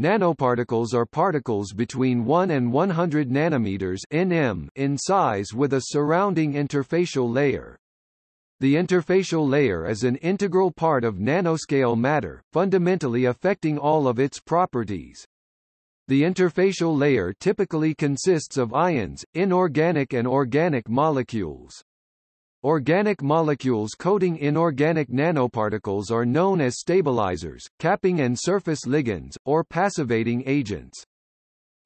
Nanoparticles are particles between 1 and 100 nanometers nm in size with a surrounding interfacial layer. The interfacial layer is an integral part of nanoscale matter, fundamentally affecting all of its properties. The interfacial layer typically consists of ions, inorganic and organic molecules. Organic molecules coating inorganic nanoparticles are known as stabilizers, capping and surface ligands, or passivating agents.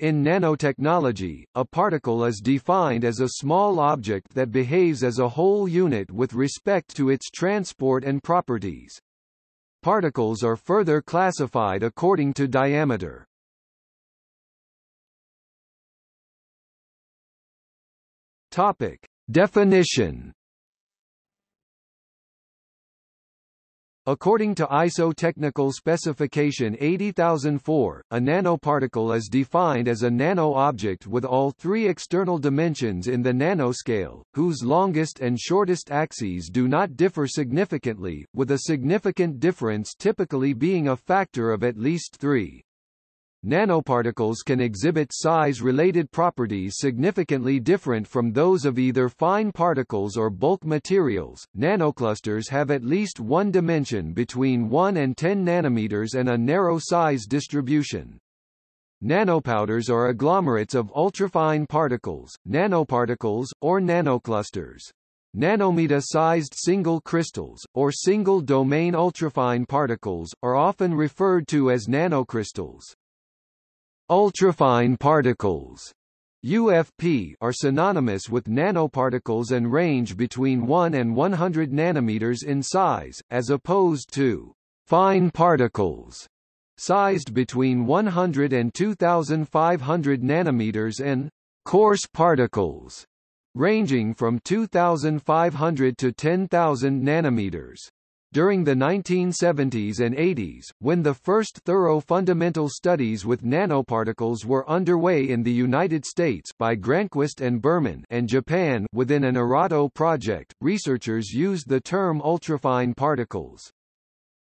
In nanotechnology, a particle is defined as a small object that behaves as a whole unit with respect to its transport and properties. Particles are further classified according to diameter. Topic. Definition According to ISO Technical Specification 80004, a nanoparticle is defined as a nano-object with all three external dimensions in the nanoscale, whose longest and shortest axes do not differ significantly, with a significant difference typically being a factor of at least 3. Nanoparticles can exhibit size-related properties significantly different from those of either fine particles or bulk materials. Nanoclusters have at least one dimension between 1 and 10 nanometers and a narrow size distribution. Nanopowders are agglomerates of ultrafine particles, nanoparticles, or nanoclusters. Nanometer-sized single crystals, or single-domain ultrafine particles, are often referred to as nanocrystals. Ultrafine particles UFP are synonymous with nanoparticles and range between 1 and 100 nanometers in size, as opposed to fine particles sized between 100 and 2500 nanometers and coarse particles ranging from 2500 to 10000 nanometers. During the 1970s and 80s, when the first thorough fundamental studies with nanoparticles were underway in the United States by Granqvist and Buhrman and Japan within an Erato project, researchers used the term ultrafine particles.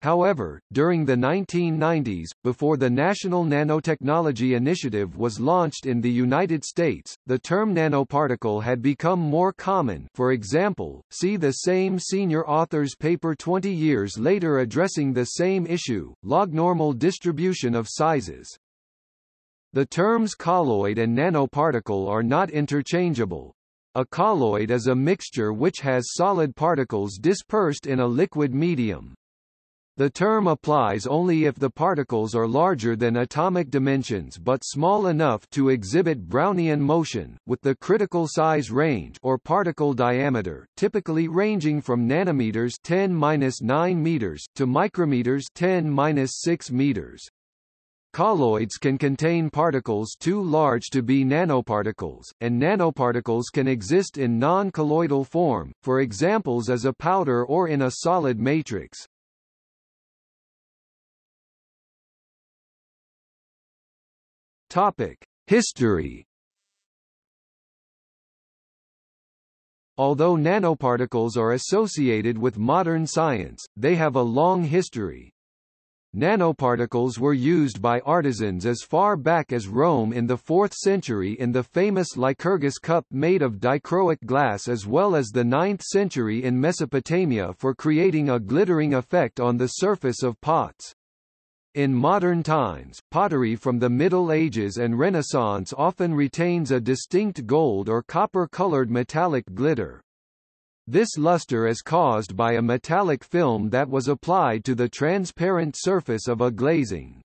However, during the 1990s, before the National Nanotechnology Initiative was launched in the United States, the term nanoparticle had become more common for example, see the same senior author's paper 20 years later addressing the same issue, log-normal distribution of sizes. The terms colloid and nanoparticle are not interchangeable. A colloid is a mixture which has solid particles dispersed in a liquid medium. The term applies only if the particles are larger than atomic dimensions but small enough to exhibit Brownian motion, with the critical size range or particle diameter typically ranging from nanometers 10-9 meters to micrometers 10-6 meters. Colloids can contain particles too large to be nanoparticles, and nanoparticles can exist in non-colloidal form, for examples as a powder or in a solid matrix. Topic: History. Although nanoparticles are associated with modern science, they have a long history. Nanoparticles were used by artisans as far back as Rome in the 4th century in the famous Lycurgus cup made of dichroic glass as well as the 9th century in Mesopotamia for creating a glittering effect on the surface of pots. In modern times, pottery from the Middle Ages and Renaissance often retains a distinct gold or copper-colored metallic glitter. This luster is caused by a metallic film that was applied to the transparent surface of a glazing.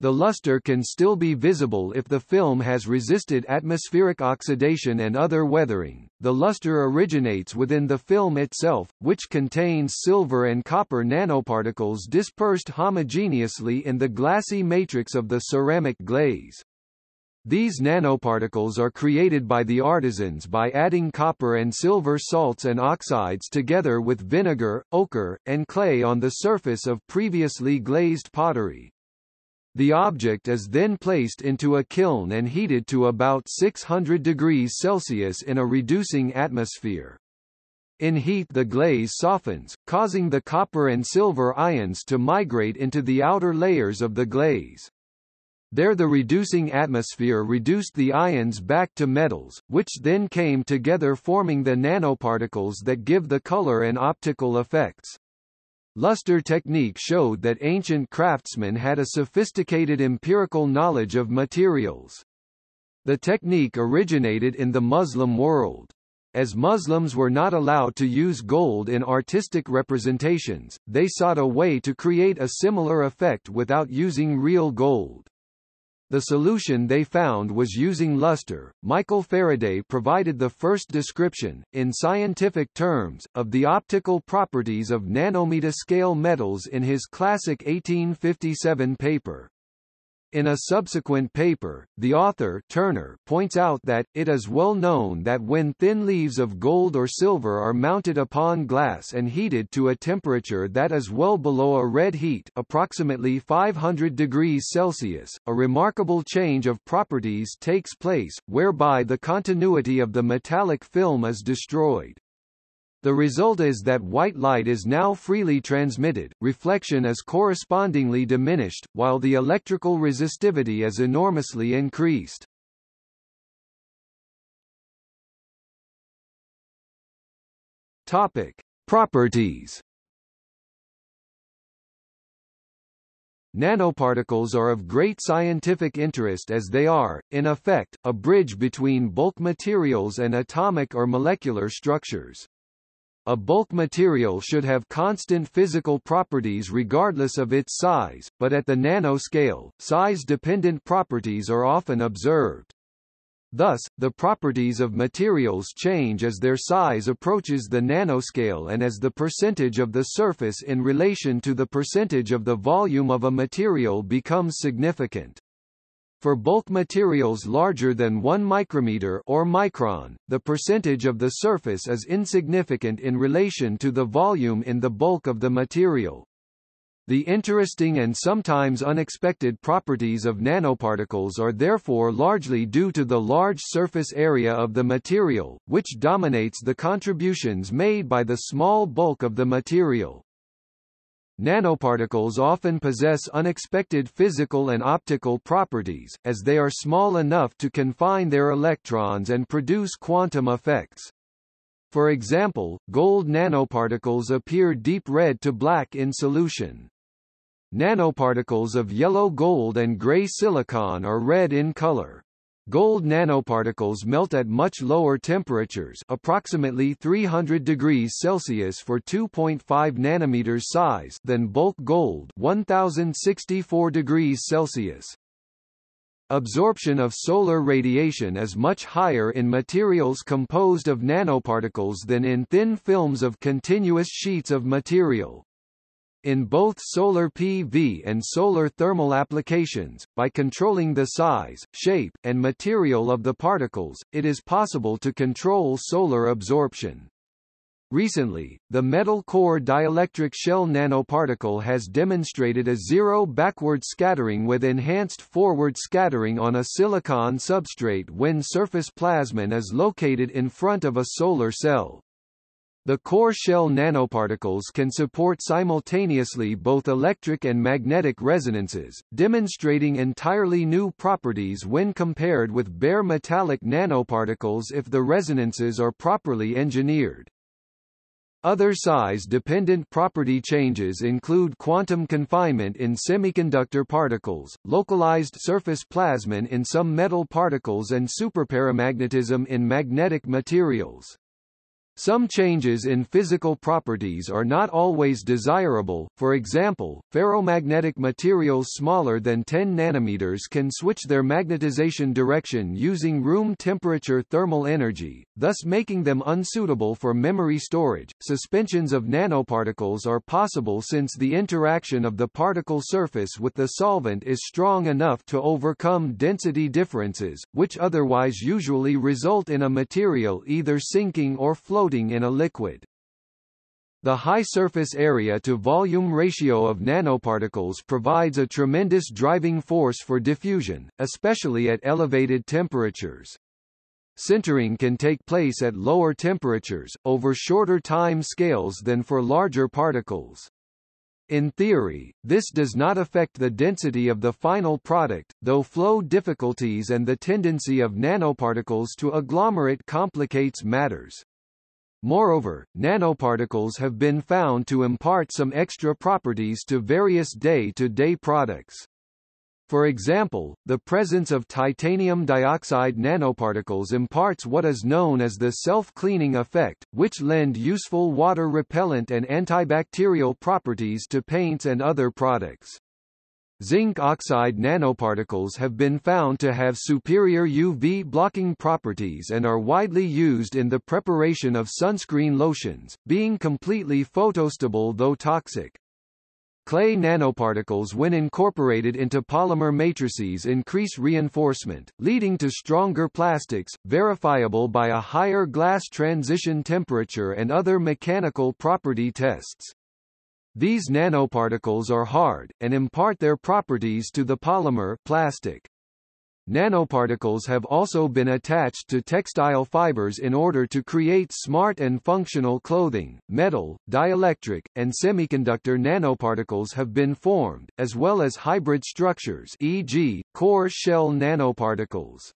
The luster can still be visible if the film has resisted atmospheric oxidation and other weathering. The luster originates within the film itself, which contains silver and copper nanoparticles dispersed homogeneously in the glassy matrix of the ceramic glaze. These nanoparticles are created by the artisans by adding copper and silver salts and oxides together with vinegar, ochre, and clay on the surface of previously glazed pottery. The object is then placed into a kiln and heated to about 600 degrees Celsius in a reducing atmosphere. In heat the glaze softens, causing the copper and silver ions to migrate into the outer layers of the glaze. There the reducing atmosphere reduced the ions back to metals, which then came together forming the nanoparticles that give the color and optical effects. Luster technique showed that ancient craftsmen had a sophisticated empirical knowledge of materials. The technique originated in the Muslim world. As Muslims were not allowed to use gold in artistic representations, they sought a way to create a similar effect without using real gold. The solution they found was using luster. Michael Faraday provided the first description, in scientific terms, of the optical properties of nanometer-scale metals in his classic 1857 paper. In a subsequent paper, the author Turner points out that, it is well known that when thin leaves of gold or silver are mounted upon glass and heated to a temperature that is well below a red heat approximately 500 degrees Celsius, a remarkable change of properties takes place, whereby the continuity of the metallic film is destroyed. The result is that white light is now freely transmitted, reflection is correspondingly diminished, while the electrical resistivity is enormously increased. Topic. Properties Nanoparticles are of great scientific interest as they are, in effect, a bridge between bulk materials and atomic or molecular structures. A bulk material should have constant physical properties regardless of its size, but at the nanoscale, size-dependent properties are often observed. Thus, the properties of materials change as their size approaches the nanoscale and as the percentage of the surface in relation to the percentage of the volume of a material becomes significant. For bulk materials larger than 1 micrometer or micron, the percentage of the surface is insignificant in relation to the volume in the bulk of the material. The interesting and sometimes unexpected properties of nanoparticles are therefore largely due to the large surface area of the material, which dominates the contributions made by the small bulk of the material. Nanoparticles often possess unexpected physical and optical properties, as they are small enough to confine their electrons and produce quantum effects. For example, gold nanoparticles appear deep red to black in solution. Nanoparticles of yellow gold and gray silicon are red in color. Gold nanoparticles melt at much lower temperatures approximately 300 degrees Celsius for 2.5 nanometers size than bulk gold 1064 degrees Celsius. Absorption of solar radiation is much higher in materials composed of nanoparticles than in thin films of continuous sheets of material. In both solar PV and solar thermal applications, by controlling the size, shape, and material of the particles, it is possible to control solar absorption. Recently, the metal core dielectric shell nanoparticle has demonstrated a zero backward scattering with enhanced forward scattering on a silicon substrate when surface plasmon is located in front of a solar cell. The core shell nanoparticles can support simultaneously both electric and magnetic resonances, demonstrating entirely new properties when compared with bare metallic nanoparticles if the resonances are properly engineered. Other size-dependent property changes include quantum confinement in semiconductor particles, localized surface plasmon in some metal particles and superparamagnetism in magnetic materials. Some changes in physical properties are not always desirable, for example, ferromagnetic materials smaller than 10 nanometers can switch their magnetization direction using room temperature thermal energy, thus making them unsuitable for memory storage. Suspensions of nanoparticles are possible since the interaction of the particle surface with the solvent is strong enough to overcome density differences, which otherwise usually result in a material either sinking or floating floating in a liquid. The high surface area to volume ratio of nanoparticles provides a tremendous driving force for diffusion, especially at elevated temperatures. Sintering can take place at lower temperatures, over shorter time scales than for larger particles. In theory, this does not affect the density of the final product, though flow difficulties and the tendency of nanoparticles to agglomerate complicates matters. Moreover, nanoparticles have been found to impart some extra properties to various day-to-day -day products. For example, the presence of titanium dioxide nanoparticles imparts what is known as the self-cleaning effect, which lend useful water repellent and antibacterial properties to paints and other products. Zinc oxide nanoparticles have been found to have superior UV blocking properties and are widely used in the preparation of sunscreen lotions, being completely photostable though toxic. Clay nanoparticles when incorporated into polymer matrices increase reinforcement, leading to stronger plastics, verifiable by a higher glass transition temperature and other mechanical property tests. These nanoparticles are hard, and impart their properties to the polymer plastic. Nanoparticles have also been attached to textile fibers in order to create smart and functional clothing. Metal, dielectric, and semiconductor nanoparticles have been formed, as well as hybrid structures e.g., core shell nanoparticles.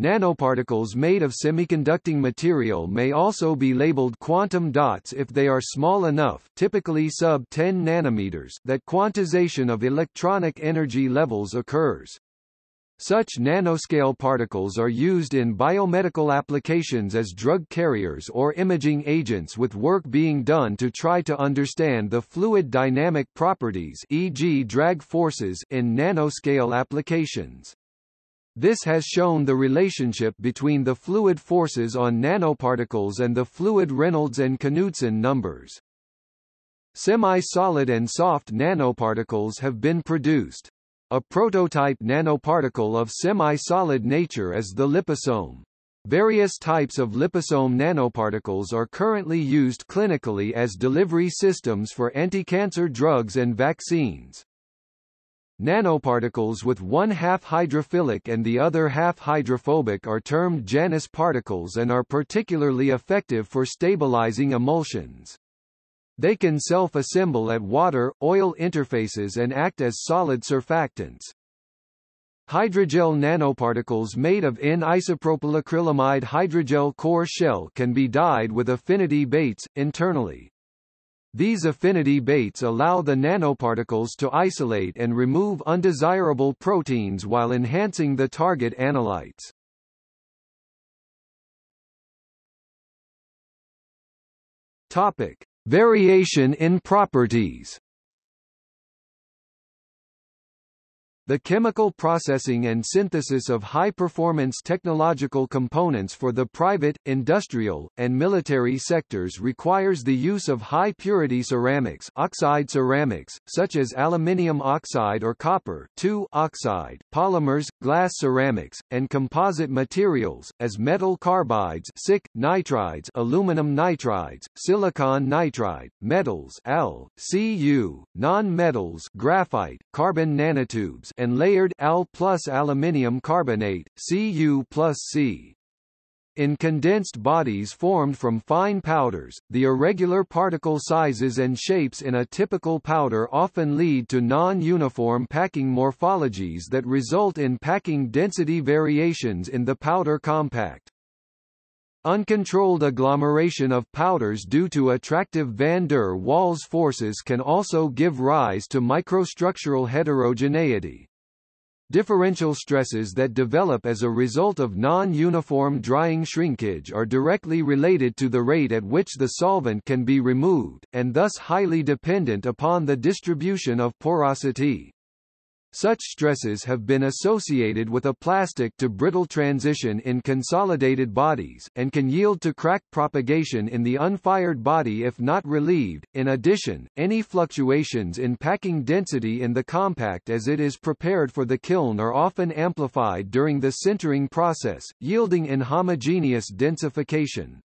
Nanoparticles made of semiconducting material may also be labeled quantum dots if they are small enough typically sub 10 nanometers that quantization of electronic energy levels occurs. Such nanoscale particles are used in biomedical applications as drug carriers or imaging agents with work being done to try to understand the fluid dynamic properties e.g. drag forces in nanoscale applications. This has shown the relationship between the fluid forces on nanoparticles and the fluid Reynolds and Knudsen numbers. Semi-solid and soft nanoparticles have been produced. A prototype nanoparticle of semi-solid nature is the liposome. Various types of liposome nanoparticles are currently used clinically as delivery systems for anti-cancer drugs and vaccines. Nanoparticles with one half hydrophilic and the other half hydrophobic are termed Janus particles and are particularly effective for stabilizing emulsions. They can self-assemble at water-oil interfaces and act as solid surfactants. Hydrogel nanoparticles made of N-isopropyl hydrogel core shell can be dyed with affinity baits, internally. These affinity baits allow the nanoparticles to isolate and remove undesirable proteins while enhancing the target analytes. Topic. Variation in properties The chemical processing and synthesis of high-performance technological components for the private, industrial, and military sectors requires the use of high-purity ceramics oxide ceramics, such as aluminium oxide or copper oxide, polymers, glass ceramics, and composite materials, as metal carbides SiC, nitrides aluminum nitrides, silicon nitride, metals Al, Cu, non-metals graphite, carbon nanotubes and layered Al plus aluminium carbonate, Cu plus C. In condensed bodies formed from fine powders, the irregular particle sizes and shapes in a typical powder often lead to non-uniform packing morphologies that result in packing density variations in the powder compact. Uncontrolled agglomeration of powders due to attractive van der Waals forces can also give rise to microstructural heterogeneity. Differential stresses that develop as a result of non-uniform drying shrinkage are directly related to the rate at which the solvent can be removed, and thus highly dependent upon the distribution of porosity. Such stresses have been associated with a plastic to brittle transition in consolidated bodies, and can yield to crack propagation in the unfired body if not relieved. In addition, any fluctuations in packing density in the compact as it is prepared for the kiln are often amplified during the sintering process, yielding inhomogeneous densification.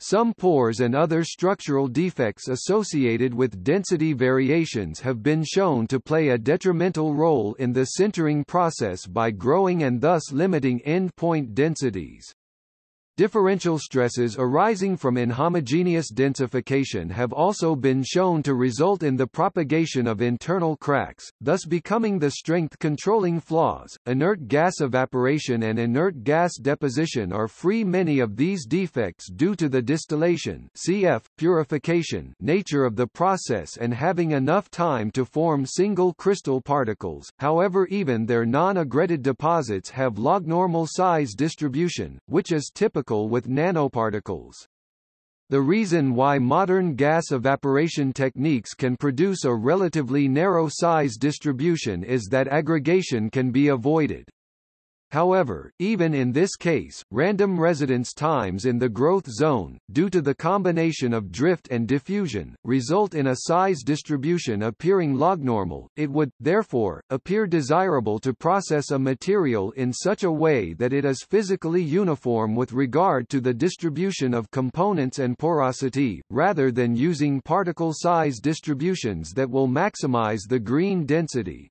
Some pores and other structural defects associated with density variations have been shown to play a detrimental role in the sintering process by growing and thus limiting end point densities. Differential stresses arising from inhomogeneous densification have also been shown to result in the propagation of internal cracks, thus becoming the strength-controlling flaws. Inert gas evaporation and inert gas deposition are free many of these defects due to the distillation cf. purification nature of the process and having enough time to form single crystal particles, however even their non-aggregated deposits have log-normal size distribution, which is typical with nanoparticles. The reason why modern gas evaporation techniques can produce a relatively narrow size distribution is that aggregation can be avoided. However, even in this case, random residence times in the growth zone, due to the combination of drift and diffusion, result in a size distribution appearing lognormal. It would, therefore, appear desirable to process a material in such a way that it is physically uniform with regard to the distribution of components and porosity, rather than using particle size distributions that will maximize the green density.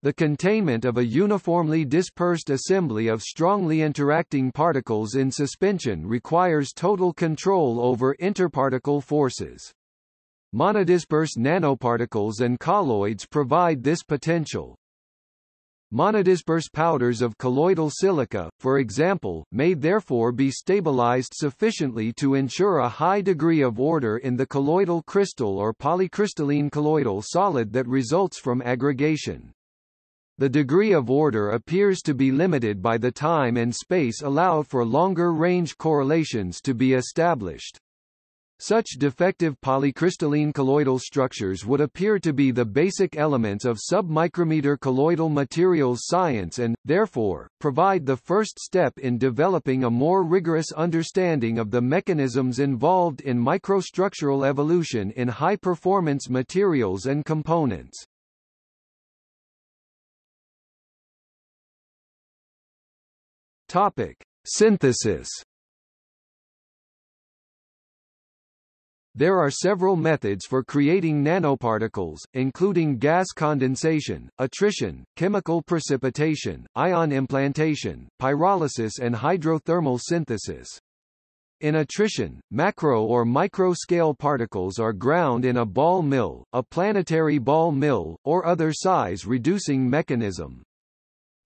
The containment of a uniformly dispersed assembly of strongly interacting particles in suspension requires total control over interparticle forces. Monodisperse nanoparticles and colloids provide this potential. Monodisperse powders of colloidal silica, for example, may therefore be stabilized sufficiently to ensure a high degree of order in the colloidal crystal or polycrystalline colloidal solid that results from aggregation. The degree of order appears to be limited by the time and space allowed for longer-range correlations to be established. Such defective polycrystalline colloidal structures would appear to be the basic elements of submicrometer colloidal materials science and, therefore, provide the first step in developing a more rigorous understanding of the mechanisms involved in microstructural evolution in high-performance materials and components. Topic: Synthesis. There are several methods for creating nanoparticles, including gas condensation, attrition, chemical precipitation, ion implantation, pyrolysis and hydrothermal synthesis. In attrition, macro or micro-scale particles are ground in a ball mill, a planetary ball mill, or other size-reducing mechanism.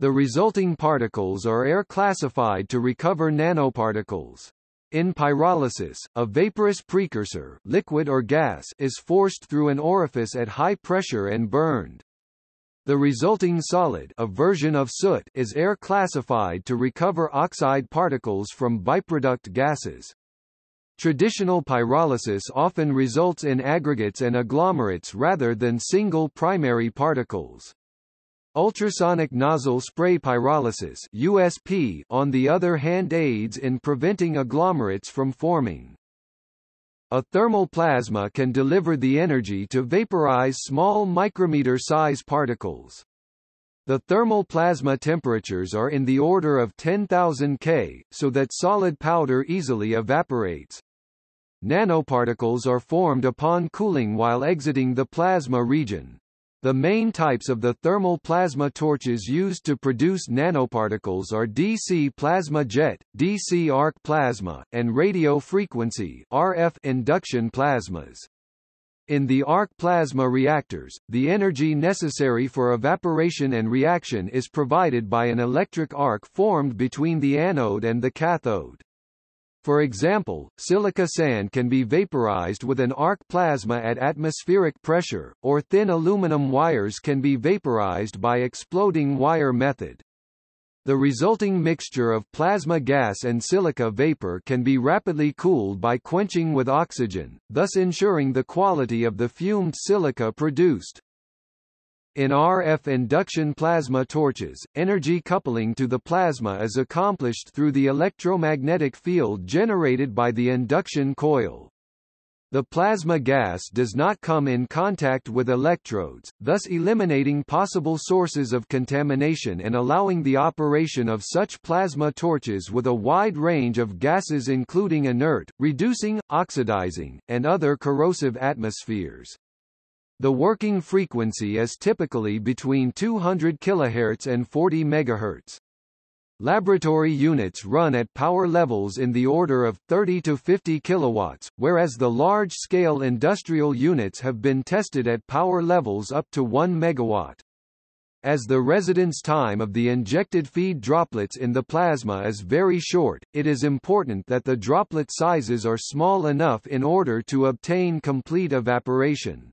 The resulting particles are air-classified to recover nanoparticles. In pyrolysis, a vaporous precursor liquid or gas is forced through an orifice at high pressure and burned. The resulting solid a version of soot is air-classified to recover oxide particles from byproduct gases. Traditional pyrolysis often results in aggregates and agglomerates rather than single primary particles. Ultrasonic nozzle spray pyrolysis USP on the other hand aids in preventing agglomerates from forming. A thermal plasma can deliver the energy to vaporize small micrometer-size particles. The thermal plasma temperatures are in the order of 10,000 K, so that solid powder easily evaporates. Nanoparticles are formed upon cooling while exiting the plasma region. The main types of the thermal plasma torches used to produce nanoparticles are DC plasma jet, DC arc plasma, and radio frequency RF induction plasmas. In the arc plasma reactors, the energy necessary for evaporation and reaction is provided by an electric arc formed between the anode and the cathode. For example, silica sand can be vaporized with an arc plasma at atmospheric pressure, or thin aluminum wires can be vaporized by exploding wire method. The resulting mixture of plasma gas and silica vapor can be rapidly cooled by quenching with oxygen, thus ensuring the quality of the fumed silica produced. In RF induction plasma torches, energy coupling to the plasma is accomplished through the electromagnetic field generated by the induction coil. The plasma gas does not come in contact with electrodes, thus eliminating possible sources of contamination and allowing the operation of such plasma torches with a wide range of gases including inert, reducing, oxidizing, and other corrosive atmospheres. The working frequency is typically between 200 kHz and 40 MHz. Laboratory units run at power levels in the order of 30 to 50 kilowatts, whereas the large-scale industrial units have been tested at power levels up to 1 megawatt. As the residence time of the injected feed droplets in the plasma is very short, it is important that the droplet sizes are small enough in order to obtain complete evaporation.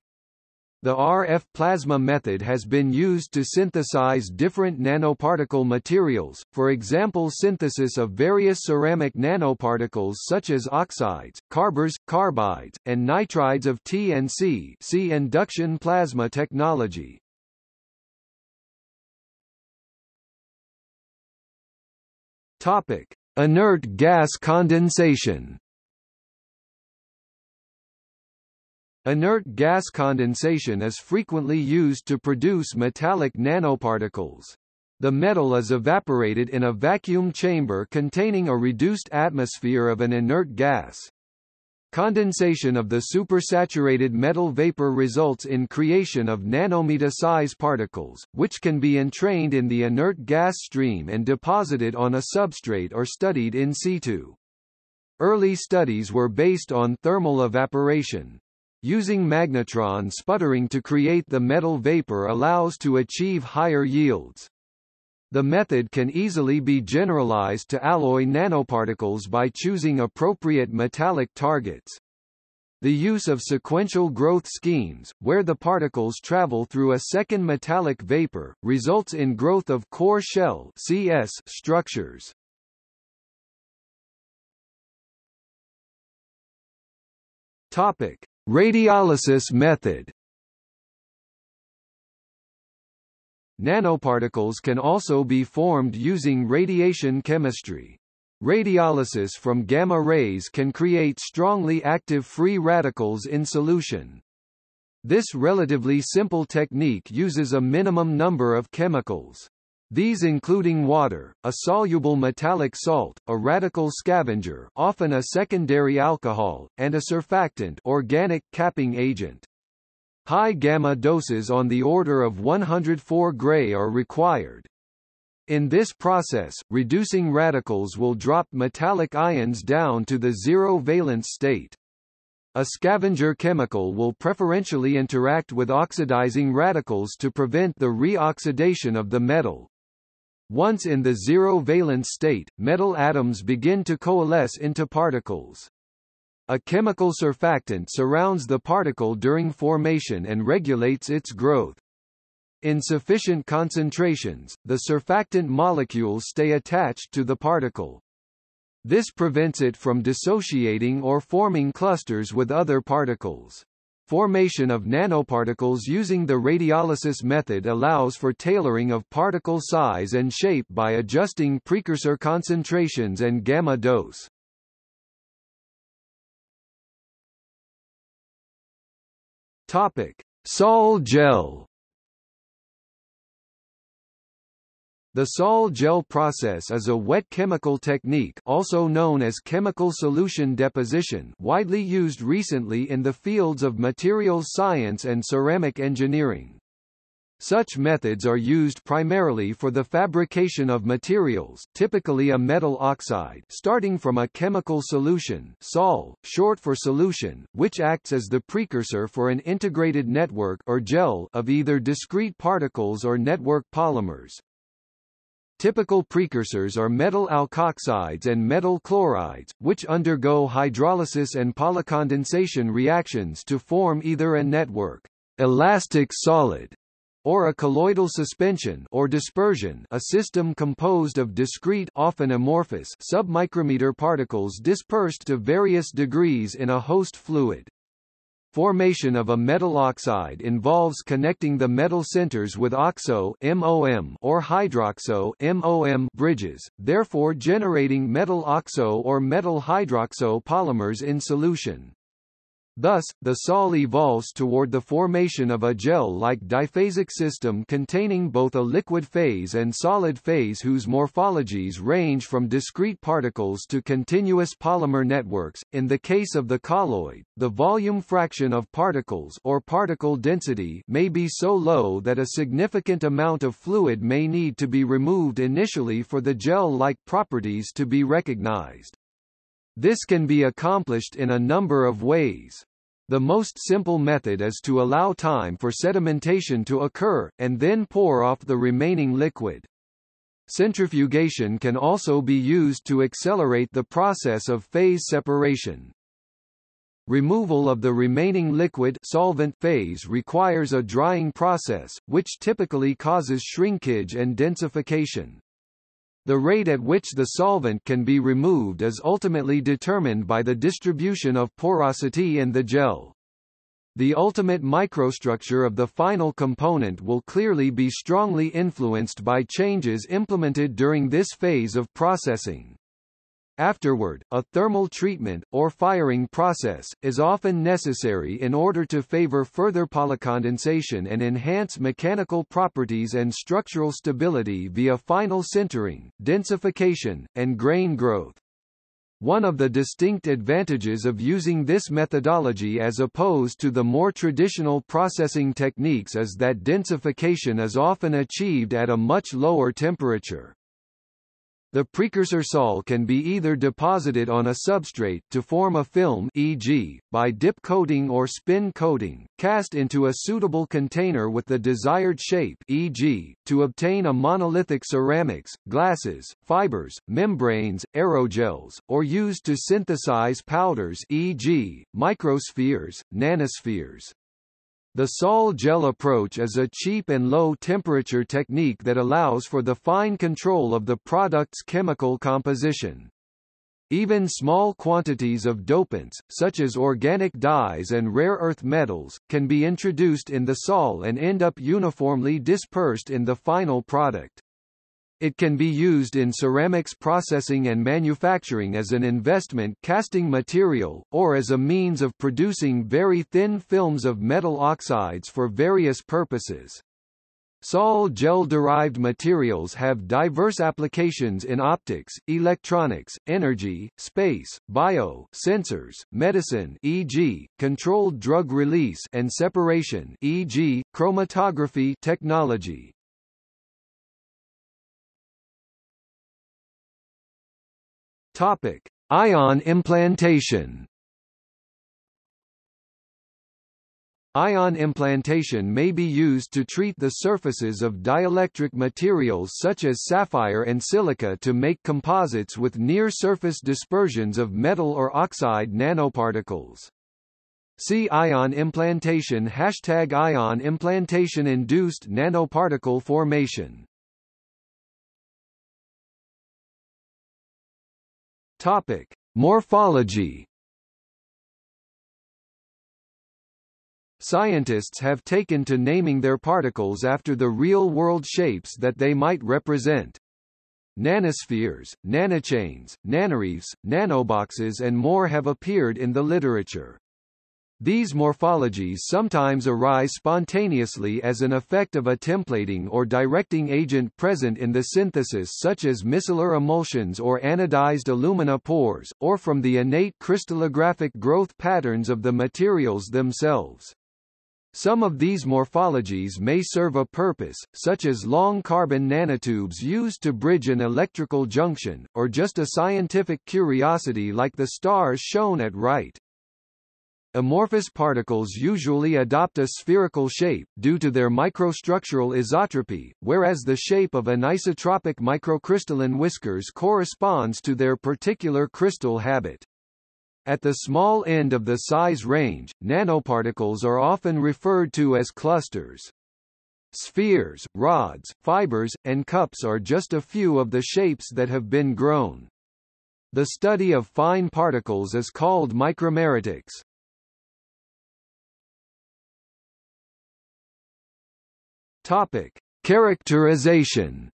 The RF plasma method has been used to synthesize different nanoparticle materials, for example synthesis of various ceramic nanoparticles such as oxides, carbures, carbides, and nitrides of T and C see induction plasma technology. Topic. Inert gas condensation Inert gas condensation is frequently used to produce metallic nanoparticles. The metal is evaporated in a vacuum chamber containing a reduced atmosphere of an inert gas. Condensation of the supersaturated metal vapor results in creation of nanometer-size particles, which can be entrained in the inert gas stream and deposited on a substrate or studied in situ. Early studies were based on thermal evaporation. Using magnetron sputtering to create the metal vapor allows to achieve higher yields. The method can easily be generalized to alloy nanoparticles by choosing appropriate metallic targets. The use of sequential growth schemes, where the particles travel through a second metallic vapor, results in growth of core shell CS structures. Topic: Radiolysis method Nanoparticles can also be formed using radiation chemistry. Radiolysis from gamma rays can create strongly active free radicals in solution. This relatively simple technique uses a minimum number of chemicals. These including water, a soluble metallic salt, a radical scavenger often a secondary alcohol, and a surfactant organic capping agent. High gamma doses on the order of 104 gray are required. In this process, reducing radicals will drop metallic ions down to the zero valence state. A scavenger chemical will preferentially interact with oxidizing radicals to prevent the reoxidation of the metal. Once in the zero valence state, metal atoms begin to coalesce into particles. A chemical surfactant surrounds the particle during formation and regulates its growth. In sufficient concentrations, the surfactant molecules stay attached to the particle. This prevents it from dissociating or forming clusters with other particles. Formation of nanoparticles using the radiolysis method allows for tailoring of particle size and shape by adjusting precursor concentrations and gamma dose. Topic: Sol gel The sol gel process is a wet chemical technique also known as chemical solution deposition widely used recently in the fields of materials science and ceramic engineering. Such methods are used primarily for the fabrication of materials typically a metal oxide starting from a chemical solution sol, short for solution, which acts as the precursor for an integrated network or gel of either discrete particles or network polymers. Typical precursors are metal alkoxides and metal chlorides, which undergo hydrolysis and polycondensation reactions to form either a network elastic solid or a colloidal suspension or dispersion a system composed of discrete often amorphous submicrometer particles dispersed to various degrees in a host fluid. Formation of a metal oxide involves connecting the metal centers with oxo MOM or hydroxo MOM bridges, therefore generating metal oxo or metal hydroxo polymers in solution. Thus, the sol evolves toward the formation of a gel-like diphasic system containing both a liquid phase and solid phase whose morphologies range from discrete particles to continuous polymer networks. In the case of the colloid, the volume fraction of particles or particle density may be so low that a significant amount of fluid may need to be removed initially for the gel-like properties to be recognized. This can be accomplished in a number of ways. The most simple method is to allow time for sedimentation to occur, and then pour off the remaining liquid. Centrifugation can also be used to accelerate the process of phase separation. Removal of the remaining liquid solvent phase requires a drying process, which typically causes shrinkage and densification. The rate at which the solvent can be removed is ultimately determined by the distribution of porosity in the gel. The ultimate microstructure of the final component will clearly be strongly influenced by changes implemented during this phase of processing. Afterward, a thermal treatment, or firing process, is often necessary in order to favor further polycondensation and enhance mechanical properties and structural stability via final sintering, densification, and grain growth. One of the distinct advantages of using this methodology as opposed to the more traditional processing techniques is that densification is often achieved at a much lower temperature. The precursor sol can be either deposited on a substrate to form a film e.g., by dip coating or spin coating, cast into a suitable container with the desired shape e.g., to obtain a monolithic ceramics, glasses, fibers, membranes, aerogels, or used to synthesize powders e.g., microspheres, nanospheres. The sol gel approach is a cheap and low-temperature technique that allows for the fine control of the product's chemical composition. Even small quantities of dopants, such as organic dyes and rare earth metals, can be introduced in the sol and end up uniformly dispersed in the final product. It can be used in ceramics processing and manufacturing as an investment casting material, or as a means of producing very thin films of metal oxides for various purposes. Sol gel-derived materials have diverse applications in optics, electronics, energy, space, bio, sensors, medicine e.g., controlled drug release and separation e.g., chromatography technology. Topic: Ion implantation. Ion implantation may be used to treat the surfaces of dielectric materials such as sapphire and silica to make composites with near-surface dispersions of metal or oxide nanoparticles. See ion implantation Hashtag ion implantation induced nanoparticle formation Topic: Morphology. Scientists have taken to naming their particles after the real-world shapes that they might represent. Nanospheres, nanochains, nanoreefs, nanoboxes and more have appeared in the literature. These morphologies sometimes arise spontaneously as an effect of a templating or directing agent present in the synthesis such as micellar emulsions or anodized alumina pores, or from the innate crystallographic growth patterns of the materials themselves. Some of these morphologies may serve a purpose, such as long carbon nanotubes used to bridge an electrical junction, or just a scientific curiosity like the stars shown at right. Amorphous particles usually adopt a spherical shape, due to their microstructural isotropy, whereas the shape of anisotropic microcrystalline whiskers corresponds to their particular crystal habit. At the small end of the size range, nanoparticles are often referred to as clusters. Spheres, rods, fibers, and cups are just a few of the shapes that have been grown. The study of fine particles is called micromeritics. Topic: Characterization.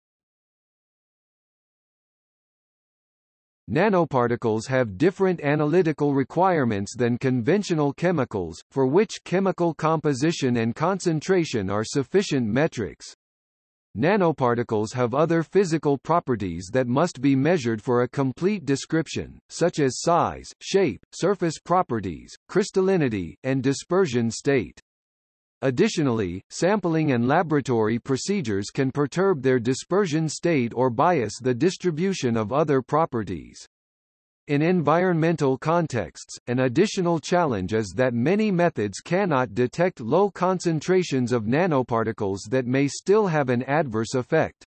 Nanoparticles have different analytical requirements than conventional chemicals, for which chemical composition and concentration are sufficient metrics. Nanoparticles have other physical properties that must be measured for a complete description, such as size, shape, surface properties, crystallinity, and dispersion state. Additionally, sampling and laboratory procedures can perturb their dispersion state or bias the distribution of other properties. In environmental contexts, an additional challenge is that many methods cannot detect low concentrations of nanoparticles that may still have an adverse effect.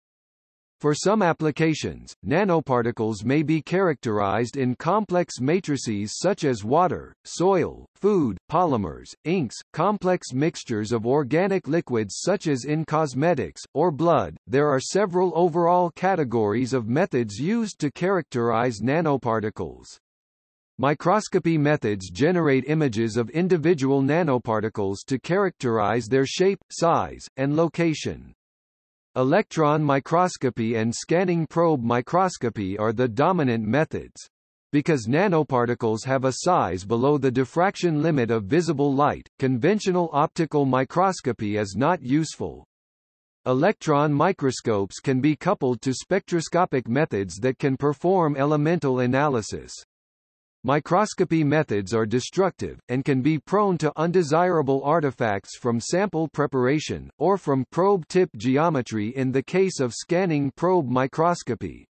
For some applications, nanoparticles may be characterized in complex matrices such as water, soil, food, polymers, inks, complex mixtures of organic liquids such as in cosmetics, or blood. There are several overall categories of methods used to characterize nanoparticles. Microscopy methods generate images of individual nanoparticles to characterize their shape, size, and location. Electron microscopy and scanning probe microscopy are the dominant methods. Because nanoparticles have a size below the diffraction limit of visible light, conventional optical microscopy is not useful. Electron microscopes can be coupled to spectroscopic methods that can perform elemental analysis. Microscopy methods are destructive, and can be prone to undesirable artifacts from sample preparation, or from probe tip geometry in the case of scanning probe microscopy.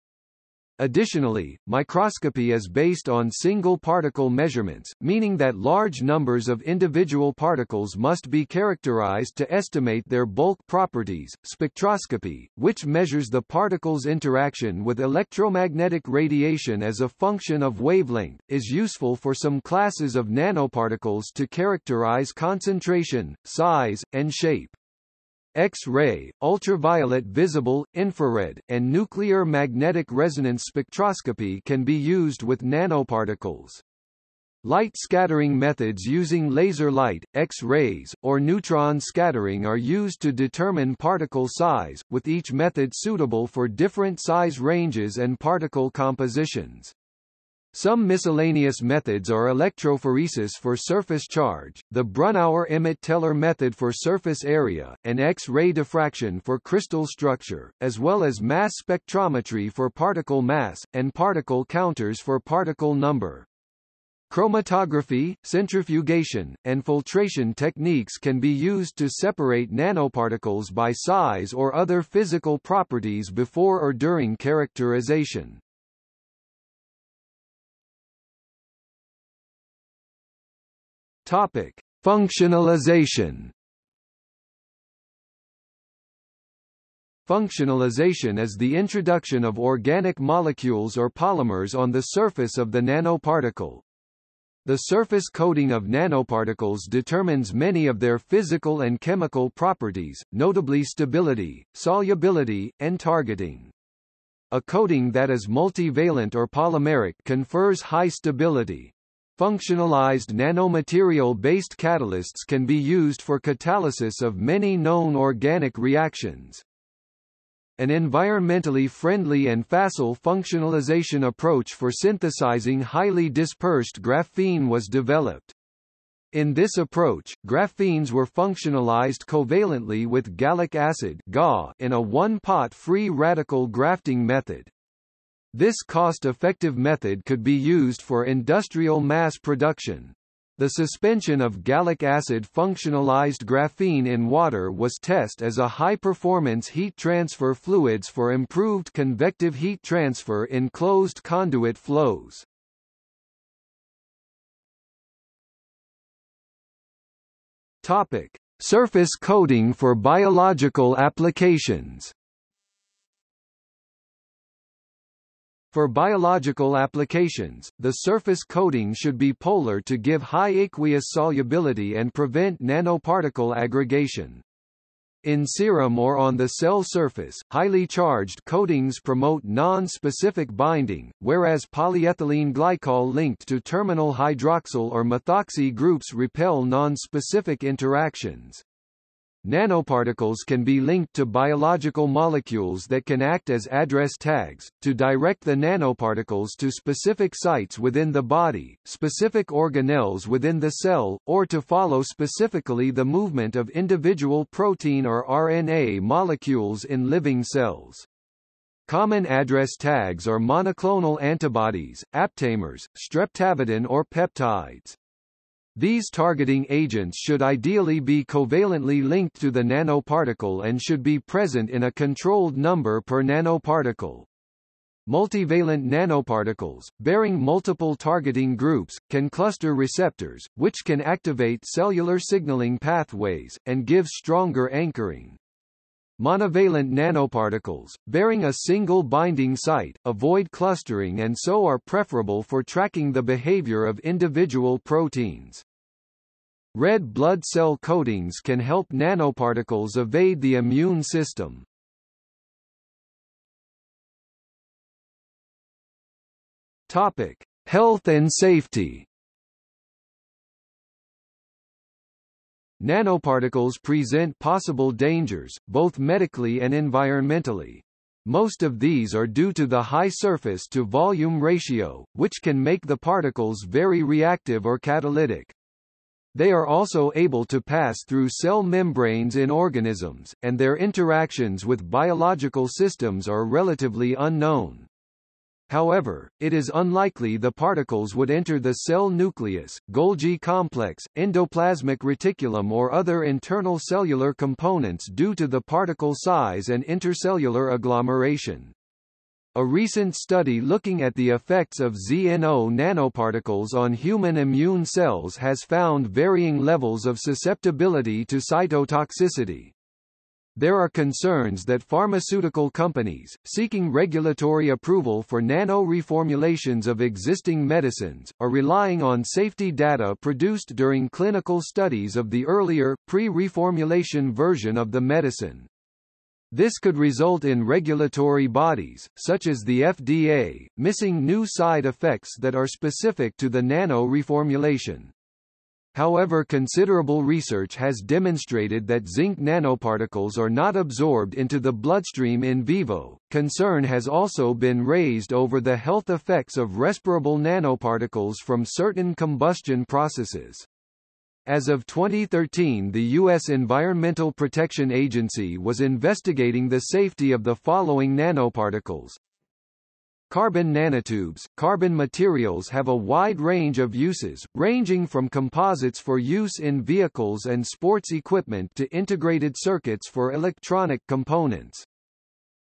Additionally, microscopy is based on single particle measurements, meaning that large numbers of individual particles must be characterized to estimate their bulk properties. Spectroscopy, which measures the particle's interaction with electromagnetic radiation as a function of wavelength, is useful for some classes of nanoparticles to characterize concentration, size, and shape. X-ray, ultraviolet visible, infrared, and nuclear magnetic resonance spectroscopy can be used with nanoparticles. Light scattering methods using laser light, X-rays, or neutron scattering are used to determine particle size, with each method suitable for different size ranges and particle compositions. Some miscellaneous methods are electrophoresis for surface charge, the Brunauer-Emmett-Teller method for surface area, and X-ray diffraction for crystal structure, as well as mass spectrometry for particle mass, and particle counters for particle number. Chromatography, centrifugation, and filtration techniques can be used to separate nanoparticles by size or other physical properties before or during characterization. Topic: Functionalization. Functionalization is the introduction of organic molecules or polymers on the surface of the nanoparticle. The surface coating of nanoparticles determines many of their physical and chemical properties, notably stability, solubility, and targeting. A coating that is multivalent or polymeric confers high stability, Functionalized nanomaterial-based catalysts can be used for catalysis of many known organic reactions. An environmentally friendly and facile functionalization approach for synthesizing highly dispersed graphene was developed. In this approach, graphenes were functionalized covalently with gallic acid in a one-pot free radical grafting method. This cost-effective method could be used for industrial mass production. The suspension of gallic acid functionalized graphene in water was tested as a high-performance heat transfer fluids for improved convective heat transfer in closed conduit flows. Topic: Surface coating for biological applications. For biological applications, the surface coating should be polar to give high aqueous solubility and prevent nanoparticle aggregation. In serum or on the cell surface, highly charged coatings promote non-specific binding, whereas polyethylene glycol linked to terminal hydroxyl or methoxy groups repel non-specific interactions. Nanoparticles can be linked to biological molecules that can act as address tags, to direct the nanoparticles to specific sites within the body, specific organelles within the cell, or to follow specifically the movement of individual protein or RNA molecules in living cells. Common address tags are monoclonal antibodies, aptamers, streptavidin or peptides. These targeting agents should ideally be covalently linked to the nanoparticle and should be present in a controlled number per nanoparticle. Multivalent nanoparticles, bearing multiple targeting groups, can cluster receptors, which can activate cellular signaling pathways, and give stronger anchoring. Monovalent nanoparticles, bearing a single binding site, avoid clustering and so are preferable for tracking the behavior of individual proteins. Red blood cell coatings can help nanoparticles evade the immune system. Topic: Health and safety. Nanoparticles present possible dangers, both medically and environmentally. Most of these are due to the high surface-to-volume ratio, which can make the particles very reactive or catalytic. They are also able to pass through cell membranes in organisms, and their interactions with biological systems are relatively unknown. However, it is unlikely the particles would enter the cell nucleus, Golgi complex, endoplasmic reticulum or other internal cellular components due to the particle size and intercellular agglomeration. A recent study looking at the effects of ZNO nanoparticles on human immune cells has found varying levels of susceptibility to cytotoxicity. There are concerns that pharmaceutical companies, seeking regulatory approval for nano-reformulations of existing medicines, are relying on safety data produced during clinical studies of the earlier, pre-reformulation version of the medicine. This could result in regulatory bodies, such as the FDA, missing new side effects that are specific to the nano-reformulation. However considerable research has demonstrated that zinc nanoparticles are not absorbed into the bloodstream in vivo. Concern has also been raised over the health effects of respirable nanoparticles from certain combustion processes. As of 2013 the U.S. Environmental Protection Agency was investigating the safety of the following nanoparticles, Carbon nanotubes Carbon materials have a wide range of uses, ranging from composites for use in vehicles and sports equipment to integrated circuits for electronic components.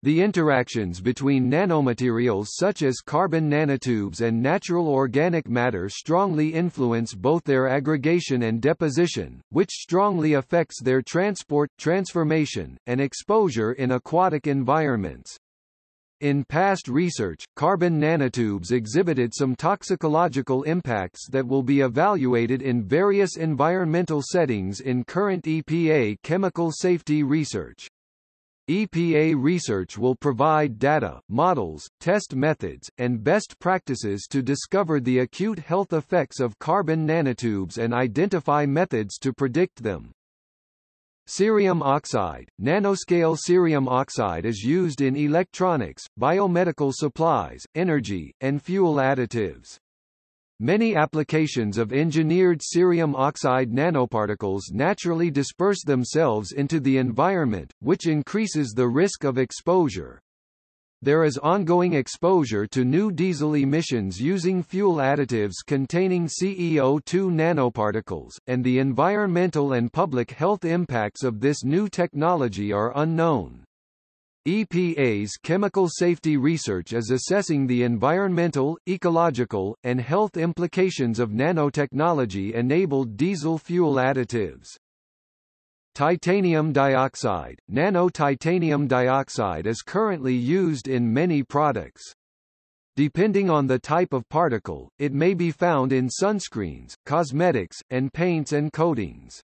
The interactions between nanomaterials such as carbon nanotubes and natural organic matter strongly influence both their aggregation and deposition, which strongly affects their transport, transformation, and exposure in aquatic environments. In past research, carbon nanotubes exhibited some toxicological impacts that will be evaluated in various environmental settings in current EPA chemical safety research. EPA research will provide data, models, test methods, and best practices to discover the acute health effects of carbon nanotubes and identify methods to predict them. Cerium oxide, nanoscale cerium oxide is used in electronics, biomedical supplies, energy, and fuel additives. Many applications of engineered cerium oxide nanoparticles naturally disperse themselves into the environment, which increases the risk of exposure. There is ongoing exposure to new diesel emissions using fuel additives containing CEO2 nanoparticles, and the environmental and public health impacts of this new technology are unknown. EPA's chemical safety research is assessing the environmental, ecological, and health implications of nanotechnology-enabled diesel fuel additives. Titanium dioxide, nano-titanium dioxide is currently used in many products. Depending on the type of particle, it may be found in sunscreens, cosmetics, and paints and coatings.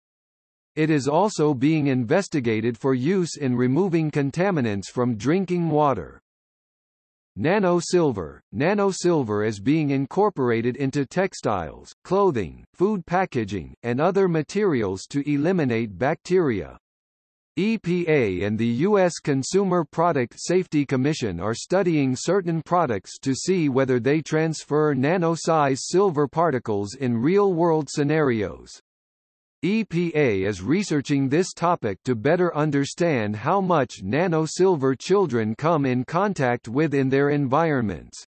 It is also being investigated for use in removing contaminants from drinking water. Nano-silver Nano-silver is being incorporated into textiles, clothing, food packaging, and other materials to eliminate bacteria. EPA and the U.S. Consumer Product Safety Commission are studying certain products to see whether they transfer nano-size silver particles in real-world scenarios. EPA is researching this topic to better understand how much nano-silver children come in contact with in their environments.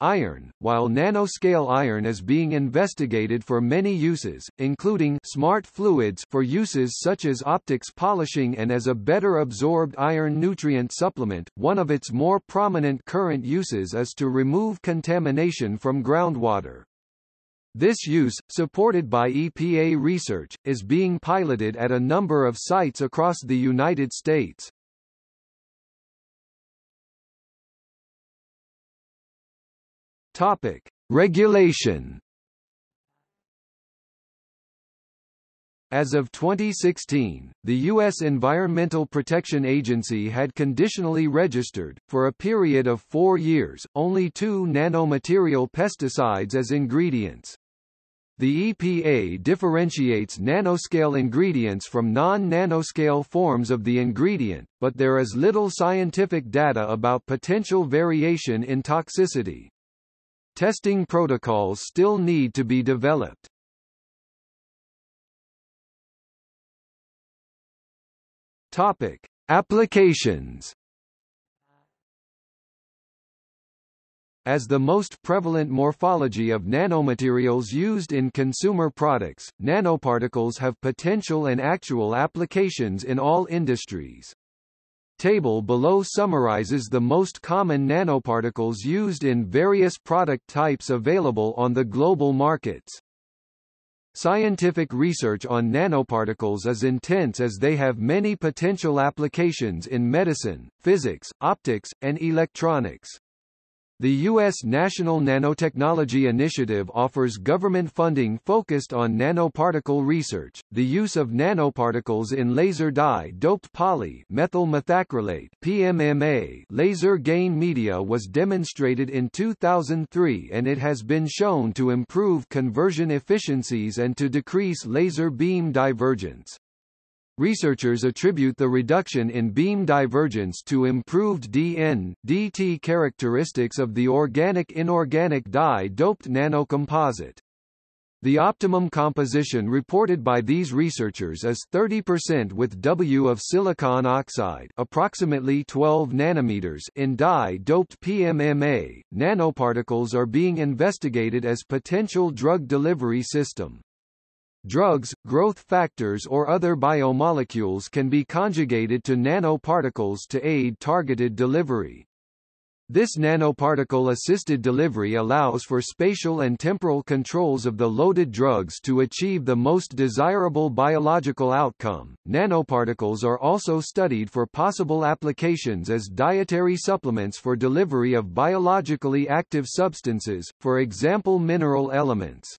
Iron While nanoscale iron is being investigated for many uses, including smart fluids for uses such as optics polishing and as a better absorbed iron nutrient supplement, one of its more prominent current uses is to remove contamination from groundwater. This use, supported by EPA research, is being piloted at a number of sites across the United States. Topic: Regulation. As of 2016, the U.S. Environmental Protection Agency had conditionally registered, for a period of four years, only two nanomaterial pesticides as ingredients. The EPA differentiates nanoscale ingredients from non-nanoscale forms of the ingredient, but there is little scientific data about potential variation in toxicity. Testing protocols still need to be developed. Topic: Applications. As the most prevalent morphology of nanomaterials used in consumer products, nanoparticles have potential and actual applications in all industries. Table below summarizes the most common nanoparticles used in various product types available on the global markets. Scientific research on nanoparticles is intense as they have many potential applications in medicine, physics, optics, and electronics. The U.S. National Nanotechnology Initiative offers government funding focused on nanoparticle research. The use of nanoparticles in laser dye-doped poly methyl methacrylate (PMMA) laser gain media was demonstrated in 2003 and it has been shown to improve conversion efficiencies and to decrease laser beam divergence. Researchers attribute the reduction in beam divergence to improved DN, DT characteristics of the organic-inorganic dye-doped nanocomposite. The optimum composition reported by these researchers is 30% with W of silicon oxide, approximately 12 nanometers in dye-doped PMMA. Nanoparticles are being investigated as potential drug delivery system. Drugs, growth factors or other biomolecules can be conjugated to nanoparticles to aid targeted delivery. This nanoparticle-assisted delivery allows for spatial and temporal controls of the loaded drugs to achieve the most desirable biological outcome. Nanoparticles are also studied for possible applications as dietary supplements for delivery of biologically active substances, for example mineral elements.